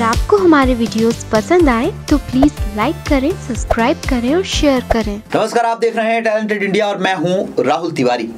आपको हमारे वीडियोस पसंद आए तो प्लीज़ लाइक करें सब्सक्राइब करें और शेयर करें। नमस्कार, आप देख रहे हैं टैलेंटेड इंडिया और मैं हूँ राहुल तिवारी।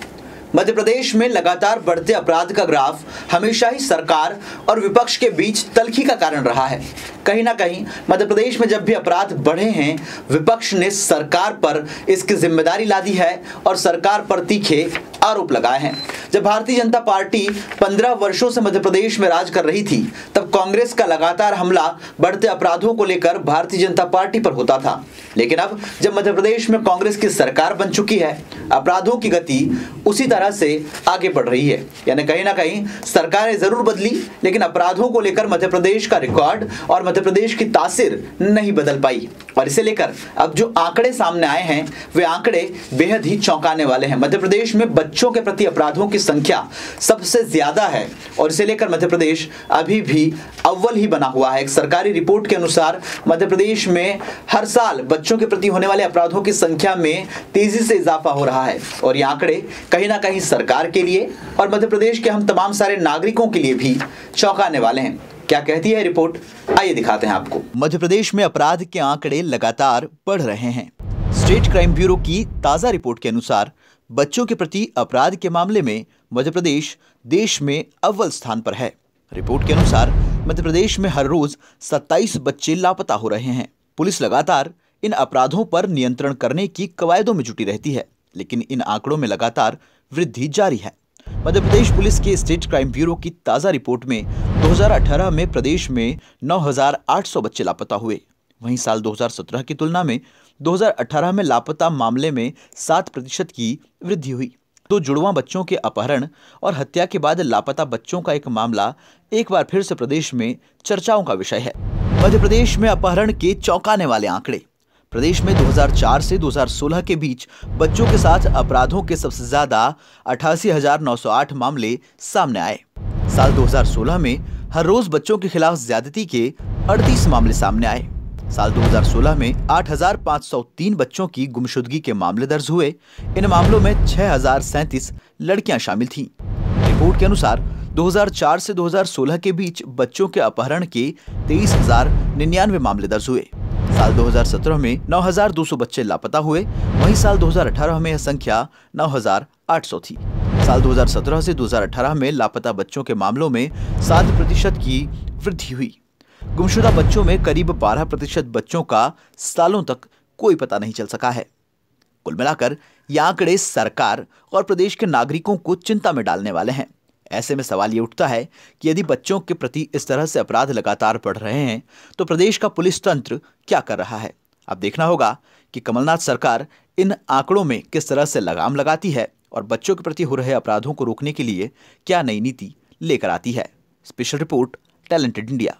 मध्य प्रदेश में लगातार बढ़ते अपराध का ग्राफ हमेशा ही सरकार और विपक्ष के बीच तलखी का कारण रहा है। कहीं ना कहीं मध्य प्रदेश में जब भी अपराध बढ़े हैं, विपक्ष ने सरकार पर इसकी ज़िम्मेदारी ला दी है और सरकार पर तीखे आरोप लगाए हैं। जब भारतीय जनता पार्टी पंद्रह वर्षों से मध्य प्रदेश में राज कर रही थी, तब कांग्रेस का लगातार हमला बढ़ते अपराधों को लेकर भारतीय जनता पार्टी पर होता था। लेकिन अब जब मध्य प्रदेश में कांग्रेस की सरकार बन चुकी है, अपराधों की गति उसी तरह से आगे बढ़ रही है। यानी कहीं ना कहीं सरकारें ज़रूर बदली, लेकिन अपराधों को लेकर मध्य प्रदेश का रिकॉर्ड और मध्य प्रदेश की तासीर नहीं बदल पाई। और इसे लेकर अब जो आंकड़े सामने आए हैं, वे आंकड़े बेहद ही चौंकाने वाले हैं। मध्य प्रदेश में बच्चों के प्रति अपराधों की संख्या सबसे ज़्यादा है और इसे लेकर मध्य प्रदेश अभी भी अव्वल ही बना हुआ है। एक सरकारी रिपोर्ट के अनुसार मध्य प्रदेश में हर साल बच्चों के प्रति होने वाले अपराधों की संख्या में तेज़ी से इजाफा हो रहा है। और ये आंकड़े कहीं ना कहीं सरकार के लिए और मध्य प्रदेश के हम तमाम सारे नागरिकों के लिए भी चौंकाने वाले हैं। क्या कहती है रिपोर्ट? आइए दिखाते हैं आपको। मध्य प्रदेश में अपराध के आंकड़े लगातार बढ़ रहे हैं। स्टेट क्राइम ब्यूरो की ताज़ा रिपोर्ट के अनुसार बच्चों के प्रति अपराध के मामले में मध्य प्रदेश देश में अव्वल स्थान पर है। रिपोर्ट के अनुसार मध्य प्रदेश में हर रोज 27 बच्चे लापता हो रहे हैं। पुलिस लगातार इन अपराधों पर नियंत्रण करने की कवायदों में जुटी रहती है, लेकिन इन आंकड़ों में लगातार वृद्धि जारी है। मध्य प्रदेश पुलिस के स्टेट क्राइम ब्यूरो की ताज़ा रिपोर्ट में 2018 में प्रदेश में 9,800 बच्चे लापता हुए। वहीं साल 2017 की तुलना में 2018 में लापता मामले में 7 प्रतिशत की वृद्धि हुई। तो जुड़वा बच्चों के अपहरण और हत्या के बाद लापता बच्चों का एक मामला एक बार फिर से प्रदेश में चर्चाओं का विषय है। मध्य प्रदेश में अपहरण के चौंकाने वाले आंकड़े। प्रदेश में 2004 से 2016 के बीच बच्चों के साथ अपराधों के सबसे ज़्यादा अठासी मामले सामने आए। साल 2016 में हर रोज बच्चों के खिलाफ ज्यादती के 38 मामले सामने आए। साल 2016 में 8,503 बच्चों की गुमशुदगी के मामले दर्ज हुए। इन मामलों में छह लड़कियाँ शामिल थीं। रिपोर्ट के अनुसार 2004 से 2016 के बीच बच्चों के अपहरण के तेईस मामले दर्ज हुए। साल 2017 में 9,200 बच्चे लापता हुए वहीं साल 2018 में यह संख्या 9,800 थी। साल 2017 से 2018 में लापता बच्चों के मामलों में सात प्रतिशत की वृद्धि हुई। गुमशुदा बच्चों में करीब 12 प्रतिशत बच्चों का सालों तक कोई पता नहीं चल सका है। कुल मिलाकर ये आंकड़े सरकार और प्रदेश के नागरिकों को चिंता में डालने वाले हैं। ऐसे में सवाल ये उठता है कि यदि बच्चों के प्रति इस तरह से अपराध लगातार बढ़ रहे हैं तो प्रदेश का पुलिस तंत्र क्या कर रहा है? अब देखना होगा कि कमलनाथ सरकार इन आंकड़ों में किस तरह से लगाम लगाती है और बच्चों के प्रति हो रहे अपराधों को रोकने के लिए क्या नई नीति लेकर आती है। Special report, talented India.